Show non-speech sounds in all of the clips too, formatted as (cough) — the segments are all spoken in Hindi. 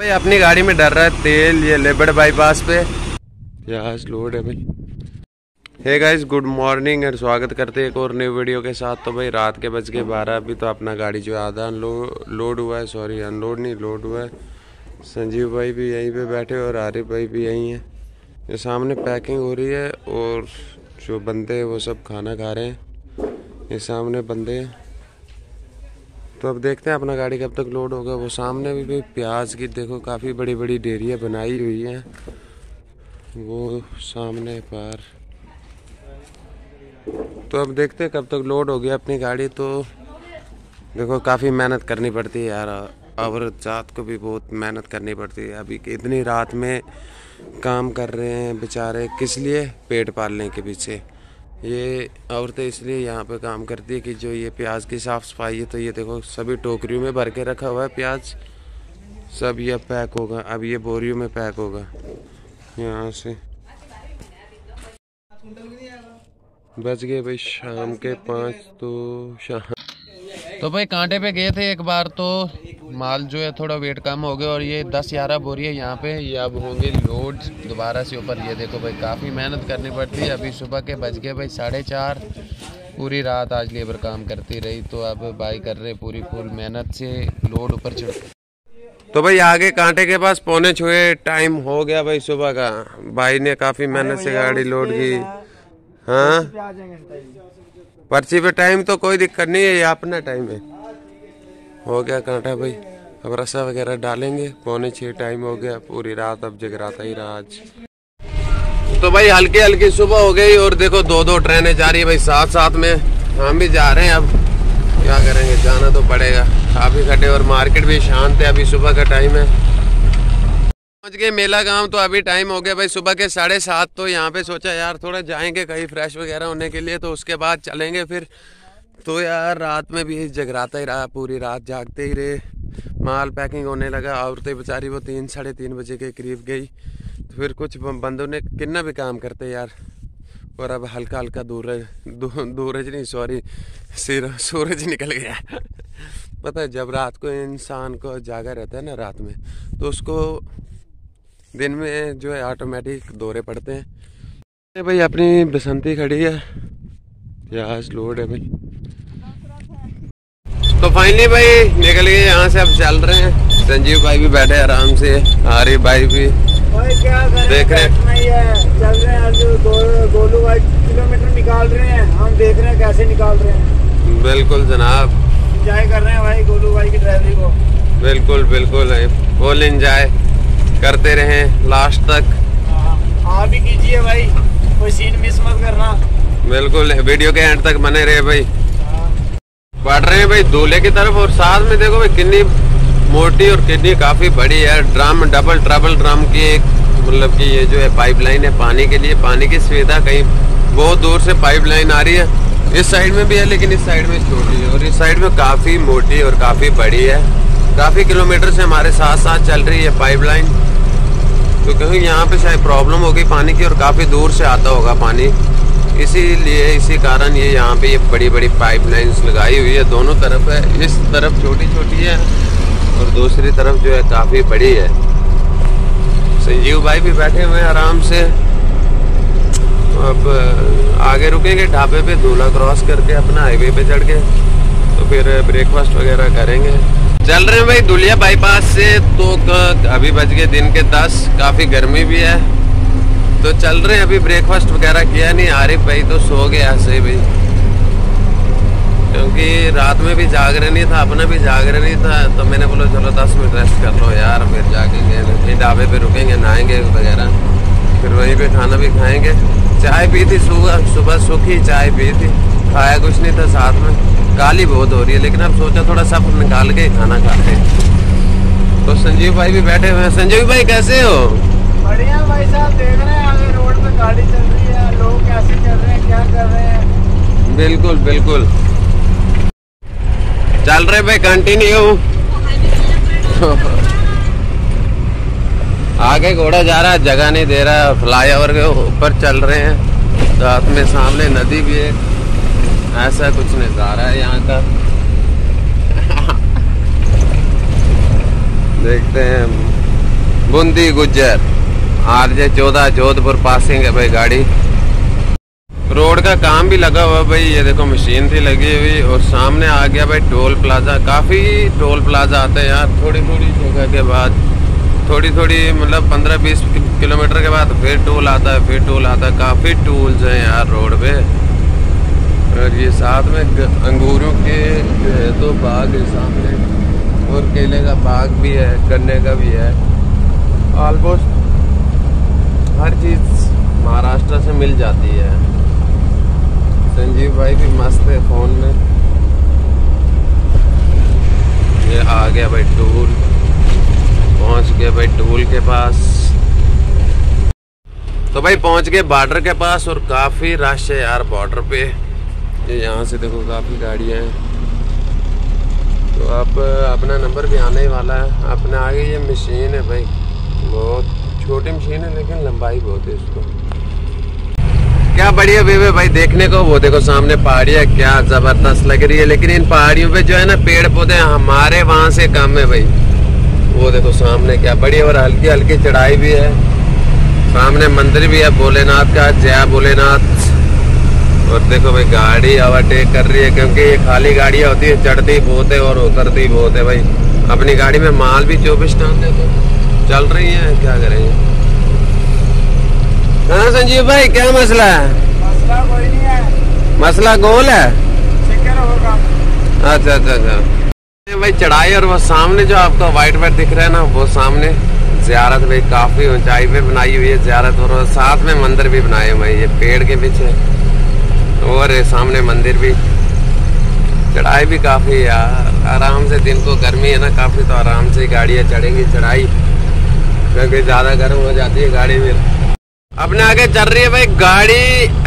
भाई, अपनी गाड़ी में डर रहा है तेल, ये लेबड़ बाईपास पे। प्याज लोड है भाई। हे गाइस गुड मॉर्निंग और स्वागत करते हैं एक और न्यू वीडियो के साथ। तो भाई, रात के बज के बारह, अभी तो अपना गाड़ी जो आधा लोड हुआ है सॉरी अनलोड नहीं लोड हुआ है। संजीव भाई भी यहीं पे बैठे और आरिफ भाई भी यहीं हैं। ये सामने पैकिंग हो रही है और जो बंदे वो सब खाना खा रहे हैं। ये सामने बंदे हैं। तो अब देखते हैं अपना गाड़ी कब तक लोड होगा। वो सामने भी, भी प्याज की देखो काफ़ी बड़ी बड़ी डेरियाँ बनाई हुई हैं। वो सामने पार। तो अब देखते हैं कब तक लोड हो गया अपनी गाड़ी तो। देखो काफ़ी मेहनत करनी पड़ती है यार। और जात को भी बहुत मेहनत करनी पड़ती है। अभी इतनी रात में काम कर रहे हैं बेचारे। किस लिए? पेट पालने के पीछे। ये औरतें इसलिए यहाँ पे काम करती है कि जो ये प्याज की साफ़ सफ़ाई है तो ये देखो, सभी टोकरियों में भर के रखा हुआ है प्याज। सब ये पैक होगा, अब ये बोरियों में पैक होगा। यहाँ से। बच गए भाई शाम के पाँच तो शाम। तो भाई कांटे पे गए थे एक बार तो माल जो है थोड़ा वेट कम हो गया और ये दस ग्यारह बोरी है यहाँ पे। ये अब होंगे लोड दोबारा से ऊपर। ये देखो भाई काफ़ी मेहनत करनी पड़ती है। अभी सुबह के बज गए भाई साढ़े चार। पूरी रात आज लेबर काम करती रही तो अब भाई कर रहे पूरी फुल मेहनत से लोड ऊपर चढ़। तो भाई आगे कांटे के पास पौने छुए टाइम हो गया भाई सुबह का। भाई ने काफ़ी मेहनत से गाड़ी लोड की। हाँ। पर्ची पे टाइम तो कोई दिक्कत नहीं है ये अपना टाइम है। हो गया कांटा भाई। अब रसा वगैरह डालेंगे, पौने छः टाइम हो गया, पूरी रात अब जगराता ही रहा आज। तो भाई हल्की हल्की सुबह हो गई और देखो दो दो ट्रेनें जा रही है भाई साथ साथ में। हम भी जा रहे हैं अब। क्या करेंगे, जाना तो पड़ेगा। काफ़ी खड़े और मार्केट भी शांत है, अभी सुबह का टाइम है। पहुँच गए मेला गाँव तो अभी टाइम हो गया भाई, सुबह के साढ़े सात तो यहाँ पे सोचा, यार थोड़ा जाएँगे कहीं फ्रेश वगैरह होने के लिए तो उसके बाद चलेंगे फिर। तो यार, रात में भी जगराता ही रहा, पूरी रात जागते ही रहे। माल पैकिंग होने लगा, औरतें बेचारी वो तीन, साढ़े तीन बजे के करीब गई। तो फिर कुछ बंदों ने कितना भी काम करते यार। और अब हल्का हल्का दूरज दूरज नहीं सॉरी सिर, सूरज निकल गया। पता है, जब रात को इंसान को जागा रहता है ना रात में तो उसको दिन में जो है ऑटोमेटिक दौरे पड़ते हैं। भाई, अपनी बसंती खड़ी है। प्याज लोड है भाई। तो फाइनली भाई निकल गए यहाँ से अब चल रहे हैं। संजीव भाई भी बैठे आराम से आरिफ भाई भी। भाई क्या देख रहे हैं। चल रहे हैं गो, गोलू भाई किलोमीटर निकाल रहे हैं। हम देख रहे हैं कैसे निकाल रहे हैं। बिल्कुल जनाब। इंजॉय कर रहे हैं भाई गोलू भाई की ड्राइवरी को। बिल्कुल बिल्कुल फुल इंजॉय करते रहे लास्ट तक। आप भी कीजिए भाई कोई सीन मिस मत करना। बिल्कुल वीडियो के एंड तक बने रहे भाई। बढ़ रहे हैं भाई, दूल्हे की तरफ़ और साथ में देखो भाई, कितनी मोटी और कितनी काफ़ी बड़ी है। ड्रम डबल ट्रबल ड्रम की एक मतलब कि ये जो है पाइपलाइन है पानी के लिए, पानी की सुविधा कहीं बहुत दूर से पाइपलाइन आ रही है। इस साइड में भी है, लेकिन इस साइड में छोटी है। और इस साइड में काफ़ी मोटी और काफ़ी बड़ी है। काफ़ी किलोमीटर से हमारे साथ साथ चल रही है पाइपलाइन तो क्योंकि यहाँ पे शायद प्रॉब्लम होगी पानी की और काफ़ी दूर से आता होगा पानी। इसीलिए इसी कारण ये यहाँ पे ये बड़ी बड़ी पाइपलाइंस लगाई हुई है। दोनों तरफ़ है। इस तरफ़ छोटी छोटी है और दूसरी तरफ़ जो है काफ़ी बड़ी है। संजीव भाई भी बैठे हुए हैं आराम से। अब आगे रुकेंगे, ढाबे पे दूल्हा क्रॉस करके अपना हाईवे पे चढ़ के तो फिर ब्रेकफास्ट वगैरह करेंगे। चल रहे हैं भाई दुलिया बाईपास से तो अभी बज गए दिन के दस। काफ़ी गर्मी भी है। तो चल रहे हैं, अभी ब्रेकफास्ट वगैरह किया नहीं, आरिफ भाई तो सो गया ऐसे भाई क्योंकि रात में भी जाग रहे नहीं था, अपना भी जाग रहे नहीं था तो मैंने बोला, चलो दस मिनट रेस्ट कर लो यार, फिर जागेंगे फिर ढाबे पे रुकेंगे, नहाएँगे वगैरह। फिर वहीं पे खाना भी खाएँगे। चाय पी थी सुबह सुबह सूखी चाय पी थी। खाया कुछ नहीं था साथ में। काली बहुत हो रही है, लेकिन अब सोचा थोड़ा सब निकाल के खाना खाते तो संजीव भाई भी बैठे हुए हैं। संजीव भाई, कैसे हो? बढ़िया भाई साहब, देख रहे हैं, आगे रोड पे गाड़ी चल रही है, लोग कैसे चल रहे हैं, क्या कर रहे हैं? बिल्कुल बिल्कुल। चल रहे भाई कंटिन्यू आगे घोड़ा जा रहा है, जगह नहीं दे रहा फ्लाई ओवर के ऊपर चल रहे हैं। साथ में सामने नदी भी है। ऐसा कुछ नज़ारा है यहाँ का। देखते हैं। बूंदी गुज्जर। आर जे चौदह, जोधपुर पासिंग है भाई गाड़ी। रोड का काम भी लगा हुआ भाई, ये देखो मशीन थी लगी हुई और सामने आ गया भाई टोल प्लाजा। काफ़ी टोल प्लाजा आते हैं यार थोड़ी थोड़ी जगह के बाद। थोड़ी थोड़ी मतलब पंद्रह बीस किलोमीटर के बाद फिर टोल आता है, फिर टोल आता है। काफ़ी टोल्स हैं यार रोड पे। और ये साथ में अंगूरों के जो है तो बाग है सामने। और केले का बाग भी है, गन्ने का भी है। ऑलमोस्ट हर चीज़ महाराष्ट्र से मिल जाती है। संजीव भाई भी मस्त है फ़ोन में। ये आ गया भाई टूल। पहुँच गया भाई टूल के पास। तो भाई पहुँच गए बॉर्डर के पास और काफ़ी रश है यार बॉर्डर पे। ये यहाँ से देखो काफ़ी गाड़ियाँ हैं। तो अब अपना नंबर भी आने ही वाला है। अपने आगे ये मशीन है भाई। बहुत छोटी मशीन है, लेकिन लंबाई बहुत है इसको। क्या बढ़िया व्यू है भाई, देखने को वो देखो, सामने पहाड़ियाँ क्या ज़बरदस्त लग रही है, लेकिन इन पहाड़ियों पे जो है ना पेड़ पौधे हमारे वहाँ से कम है भाई। वो देखो सामने क्या बढ़िया, और हल्की हल्की चढ़ाई भी है। सामने मंदिर भी है, भोलेनाथ का, जय भोलेनाथ। और देखो भाई, गाड़ी ओवरटेक कर रही है, क्योंकि ये खाली गाड़ियाँ होती है, चढ़ती बहुत है और उतरती बहुत है भाई। अपनी गाड़ी में माल भी चौबीस टन है तो। चल रही है क्या करेंगे हाँ संजीव भाई क्या मसला है? मसला कोई नहीं है। मसला गोल है? होगा। अच्छा अच्छा अच्छा। भाई चढ़ाई और वो सामने जो आपका व्हाइट व्हाइट दिख रहा है ना वो सामने जियारत भाई काफ़ी ऊंचाई पे बनाई हुई है जियारत और साथ में मंदिर भी बनाए हुए ये पेड़ के पीछे। और सामने मंदिर भी। चढ़ाई भी काफ़ी यार। आराम से दिन को गर्मी है ना काफ़ी तो आराम से गाड़ियाँ चढ़ेंगी चढ़ाई। क्योंकि ज़्यादा गर्म हो जाती है गाड़ी भी अपने आगे चल रही है भाई गाड़ी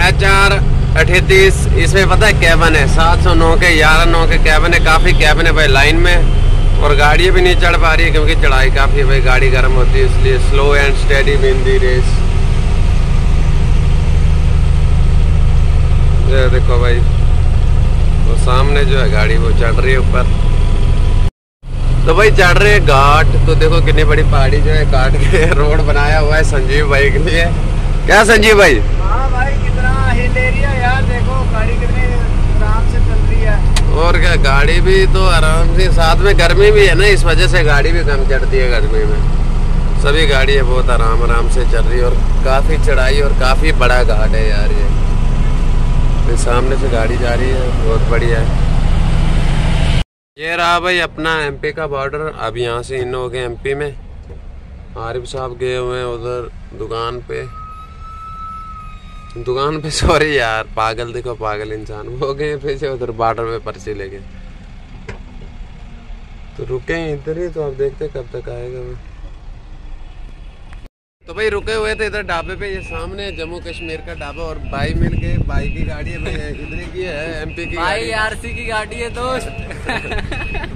एच आर अठतीस। इसमें पता है कैबन है? सात सौ नौ के, ग्यारह नौ के कैबन है। काफ़ी कैबन है भाई लाइन में। और गाड़ी भी नहीं चढ़ पा रही है क्योंकि चढ़ाई काफ़ी है भाई। गाड़ी गर्म होती है, इसलिए slow and steady win the race देखो भाई, वो सामने जो है गाड़ी, वो चढ़ रही है ऊपर। तो भाई चढ़ रहे हैं घाट। तो देखो कितनी बड़ी पहाड़ी जो है काट के (laughs) रोड बनाया हुआ है संजीव भाई के लिए। क्या संजीव भाई? हाँ भाई कितना हिल एरिया यार देखो गाड़ी कितनी आराम से चल रही है। और क्या गाड़ी भी तो आराम से साथ में गर्मी भी है ना इस वजह से गाड़ी भी कम चढ़ती है गर्मी में। सभी गाड़ी है बहुत आराम आराम से चल रही है और काफ़ी चढ़ाई और काफ़ी बड़ा घाट है यार ये सामने से गाड़ी जा रही है बहुत बढ़िया है। ये रहा भाई अपना एमपी का बॉर्डर अब यहाँ से इन हो गए एमपी में। आरिफ साहब गए हुए हैं उधर दुकान पे। दुकान पे सॉरी यार, पागल देखो, पागल इंसान। वो गए फिर से उधर बॉर्डर पे पर्ची लेके। तो रुके इधर ही तो अब देखते कब तक आएगा वो। तो भाई रुके हुए थे इधर ढाबे पे ये सामने जम्मू कश्मीर का ढाबा और भाई मिल के भाई की गाड़ी है भाई इधर की है एमपी की भाई आरसी की गाड़ी है दोस्त।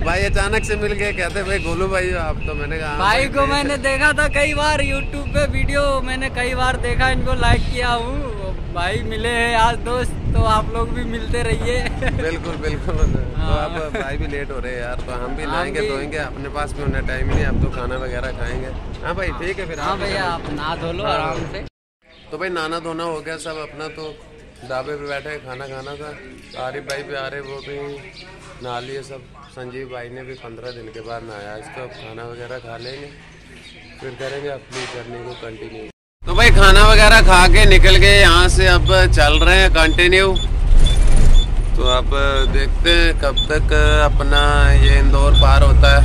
भाई अचानक से मिल गए कहते भाई गोलू भाई आप तो मैंने कहा हाँ भाई को मैंने देखा था कई बार यूट्यूब पे वीडियो मैंने कई बार देखा इनको लाइक किया हूँ। भाई मिले हैं आज दोस्त तो आप लोग भी मिलते रहिए। बिल्कुल बिल्कुल। तो हाँ। आप भाई भी लेट हो रहे हैं यार तो हम भी नहाएँगे धोएँगे अपने पास भी उन्हें टाइम नहीं अब तो खाना वगैरह खाएँगे। हाँ भाई ठीक है फिर हाँ भैया आप नहा धो लो आराम से। तो भाई नाना धोना हो गया सब अपना तो ढाबे पे बैठे हैं, खाना खाना था। आरिफ भाई भी आ रहे वो भी नहा लिए सब। संजीव भाई ने भी पंद्रह दिन के बाद नहाया इसको अब खाना वगैरह खा लेंगे। फिर करेंगे अपनी जर्नी को कंटिन्यू भाई खाना वगैरह खा के निकल गए, यहाँ से अब चल रहे हैं कंटिन्यू तो अब देखते हैं कब तक अपना ये इंदौर पार होता है।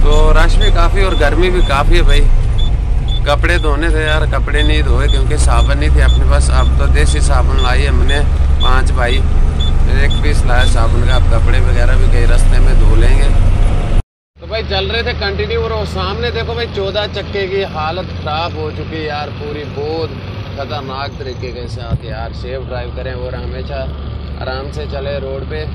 तो रश भी काफ़ी और गर्मी भी काफ़ी है भाई। कपड़े धोने थे यार, कपड़े नहीं धोए क्योंकि साबुन नहीं थे अपने पास। अब तो देसी साबुन लाई हमने, पाँच भाई। एक पीस लाया साबुन का, अब कपड़े वगैरह भी कई रास्ते में धो लेंगे। भाई, चल रहे थे कंटिन्यू और सामने देखो भाई, चौदह चक्के की हालत खराब हो चुकी है यार। पूरी बहुत खतरनाक तरीके के साथ यार। सेफ़ ड्राइव करें और हमेशा आराम से चले रोड पे।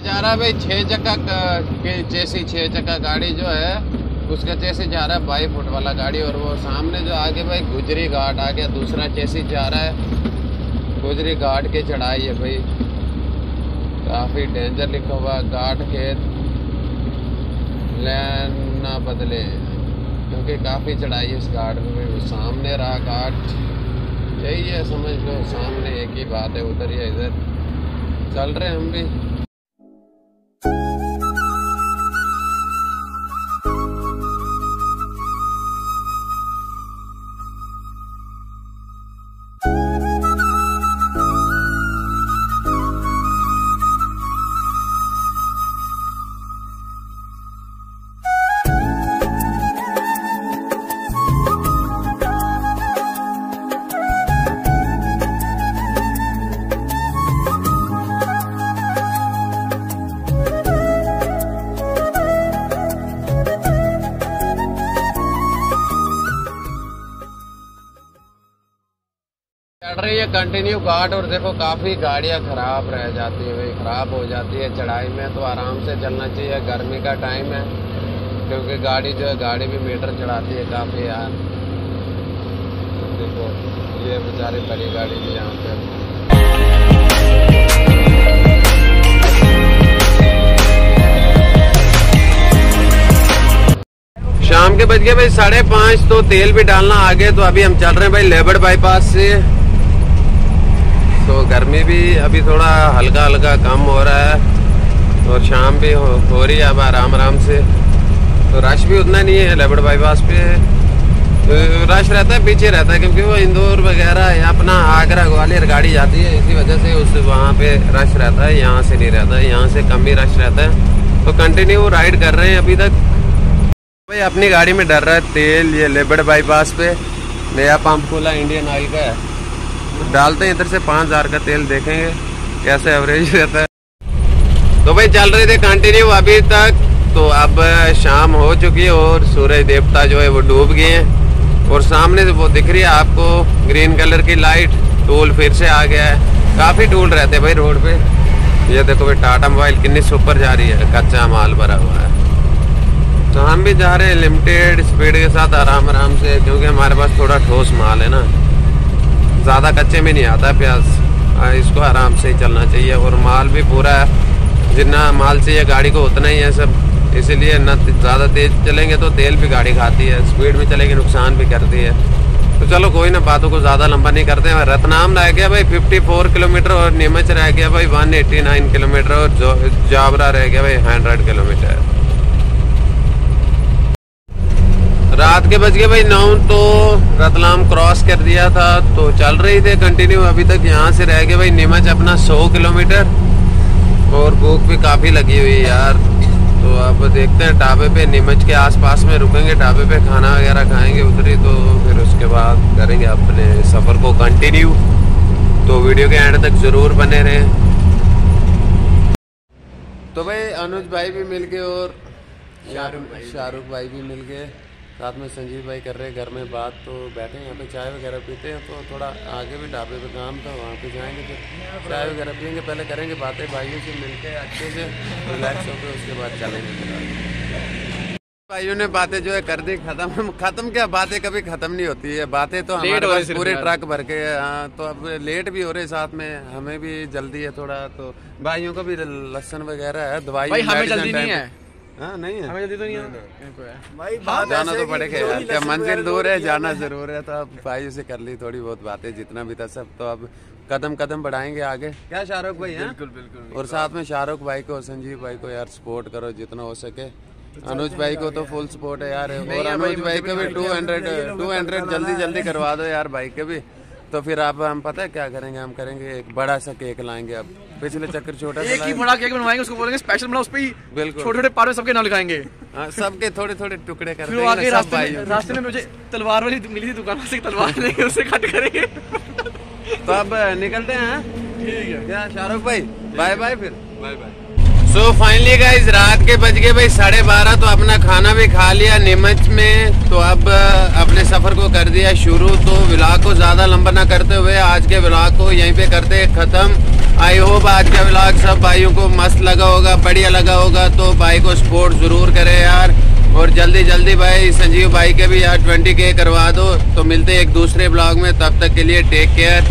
जा रहा है भाई छः चक्का का- चेसी छः चक्का गाड़ी जो है, उसका चेसी जा रहा है बाई फुट वाला गाड़ी। और वो सामने जो आगे भाई, गुजरी घाट आ गया दूसरा चेसी जा रहा है। गुजरी घाट के चढ़ाई है भाई। काफ़ी डेंजर लिखा हुआ घाट खेत लैंड ना बदले। क्योंकि काफ़ी चढ़ाई है इस घाट में सामने रहा घाट। यही है, समझ लो, सामने एक ही बात है, उधर या इधर। चल रहे हम भी। है कंटिन्यू घाट और देखो काफ़ी गाड़ियाँ ख़राब रह जाती है ख़राब हो जाती है चढ़ाई में तो आराम से चलना चाहिए, गर्मी का टाइम है, क्योंकि गाड़ी जो है, गाड़ी भी मीटर चढ़ाती है काफ़ी यार। तो देखो, ये बेचारी बड़ी गाड़ी भी यहाँ पे। शाम के बज गए भाई साढ़े पाँच तो तेल भी डालना आगे तो अभी हम चल रहे हैं भाई लेबर बाईपास से। तो गर्मी भी अभी थोड़ा हल्का हल्का कम हो रहा है और शाम भी हो, हो रही है अब आराम आराम से। तो रश भी उतना नहीं है लेबर बाईपास पे। तो रश रहता है पीछे रहता है क्योंकि वो इंदौर वगैरह या अपना आगरा ग्वालियर गाड़ी जाती है इसी वजह से उस वहाँ पे रश रहता है यहाँ से नहीं रहता है यहाँ से कम ही रश रहता है। तो कंटिन्यू राइड कर रहे हैं अभी तक। भाई अपनी गाड़ी में डर रहा है तेल ये लेबड़ बाईपास पे नया पंप खोला इंडियन ऑयल का है। डालते हैं, इधर से पाँच हज़ार का तेल देखेंगे, कैसे एवरेज रहता है। तो भाई, चल रहे थे कंटिन्यू अभी तक। तो अब शाम हो चुकी है और सूरज देवता जो है, वो डूब गए हैं। और सामने से वो दिख रही है आपको ग्रीन कलर की लाइट टूल फिर से आ गया है। काफ़ी टूल रहते हैं भाई रोड पे। ये देखो भाई टाटा मोबाइल कितनी सुपर जा रही है। कच्चा माल भरा हुआ है। तो हम भी जा रहे हैं लिमिटेड स्पीड के साथ आराम आराम से, क्योंकि हमारे पास थोड़ा ठोस माल है ना। ज़्यादा कच्चे में नहीं आता प्याज। इसको आराम से ही चलना चाहिए और माल भी पूरा है। जितना माल चाहिए गाड़ी को उतना ही है सब। इसीलिए न ज़्यादा तेज चलेंगे तो तेल भी गाड़ी खाती है, स्पीड में चलेगी, नुकसान भी करती है। तो चलो कोई ना, बातों को ज़्यादा लंबा नहीं करते हैं। रतनाम रह गया भाई 54 किलोमीटर और नीमच रह गया भाई 189 किलोमीटर और जो जावरा रह गया भाई 100 किलोमीटर। रात के बज गए भाई नौ तो रतलाम क्रॉस कर दिया था तो चल रही थे कंटिन्यू अभी तक यहाँ से रह गए भाई नीमच अपना 100 किलोमीटर, और भूख भी काफ़ी लगी हुई है यार। तो अब देखते हैं, ढाबे पे, नीमच के आसपास में रुकेंगे, ढाबे पे खाना वगैरह खाएँगे उधरी तो फिर उसके बाद करेंगे अपने सफ़र को कंटिन्यू तो वीडियो के एंड तक ज़रूर बने रहें। तो भाई अनुज भाई भी मिल गए और शाहरुख शाहरुख भाई भी मिल गए। साथ में संजीव भाई कर रहे हैं घर में बात तो बैठे हैं यहाँ पे चाय वगैरह पीते हैं तो थोड़ा आगे भी ढाबे पे काम था वहाँ पे जाएँगे फिर चाय वगैरह पियेंगे पहले करेंगे बातें भाइयों से मिलके अच्छे से रिलैक्स होकर उसके बाद चलेंगे। भाइयों ने बातें जो है कर दी खत्म खत्म क्या बातें कभी खत्म नहीं होती है बातें तो हमारे पास पूरे ट्रक भर के हाँ तो अब लेट भी हो रहे साथ में हमें भी जल्दी है थोड़ा तो भाइयों को भी लसन वगैरह है दवाई हमें जल्दी नहीं है। हाँ नहीं है। हमें जल्दी तो नहीं है। भाई हाँ, जाना तो पड़ेगा यार। क्या मंजिल दूर है जाना ज़रूर है तो अब भाई से कर ली थोड़ी बहुत बातें जितना भी था सब तो अब कदम कदम बढ़ाएँगे आगे। क्या शाहरुख भाई हैं? बिल्कुल बिल्कुल और साथ में शाहरुख भाई को संजीव भाई को यार सपोर्ट करो जितना हो सके। अनुज भाई को तो फुल सपोर्ट है यार। और अनुज भाई को भी टू हंड्रेड टू हंड्रेड जल्दी जल्दी करवा दो यार भाई के भी। तो फिर आप हम पता है क्या करेंगे? हम करेंगे एक बड़ा सा केक लाएँगे अब। पिछले चक्कर छोटा एक ही बड़ा केक बनवाएँगे उसको बोलेंगे स्पेशल बना उस पे ही बिल्कुल। छोटे छोटे पार्ट में सबके नाम लिखाएँगे। हाँ, सबके थोड़े थोड़े टुकड़े कर फिर आगे रास्ते में रास्ते में मुझे तलवार वाली मिली थी दुकान से तलवार लेके उससे कट करेंगे। तो अब निकलते हैं ठीक है। क्या शाहरुख भाई बाय बाय फिर। Bye bye so finally guys रात के बज गए भाई साढ़े बारह तो अपना खाना भी खा लिया नीमच में। तो अब अपने सफ़र को कर दिया शुरू। तो व्लॉग को ज़्यादा लंबा ना करते हुए आज के व्लॉग को यहीं पे करते हैं खत्म। आई होप आज का ब्लॉग सब भाइयों को मस्त लगा होगा, बढ़िया लगा होगा तो भाई को सपोर्ट ज़रूर करें यार। और जल्दी जल्दी भाई, संजीव भाई के भी यार ट्वेंटी के करवा दो। तो मिलते हैं एक दूसरे ब्लॉग में, तब तक के लिए टेक केयर